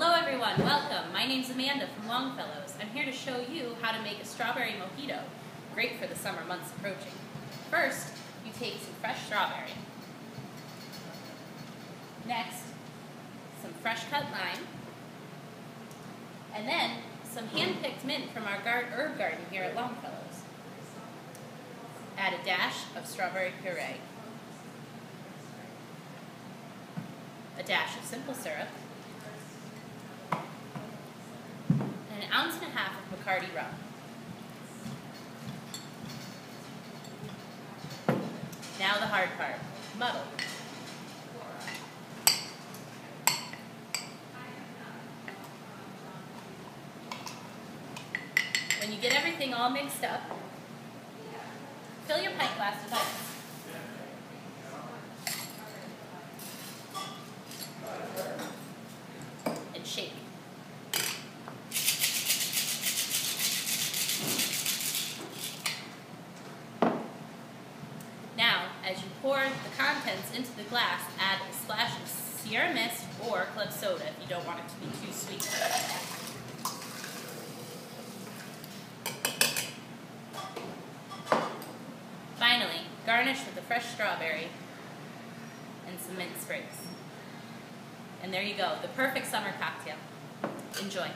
Hello everyone, welcome. My name's Amanda from Longfellows. I'm here to show you how to make a strawberry mojito, great for the summer months approaching. First, you take some fresh strawberry. Next, some fresh cut lime. And then, some hand-picked mint from our herb garden here at Longfellows. Add a dash of strawberry puree. A dash of simple syrup. And an ounce and a half of Bacardi rum. Now the hard part, muddle. When you get everything all mixed up, fill your pint glass with ice. And shake. Now, as you pour the contents into the glass, add a splash of Sierra Mist or club soda if you don't want it to be too sweet. Finally, garnish with a fresh strawberry and some mint sprigs. And there you go, the perfect summer cocktail. Enjoy.